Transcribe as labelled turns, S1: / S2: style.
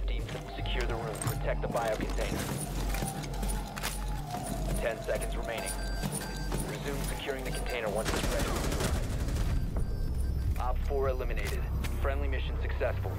S1: Fifty. Secure the room. Protect the biocontainer. Ten seconds remaining. Resume securing the container once it's ready. Op 4 eliminated. Friendly mission successful.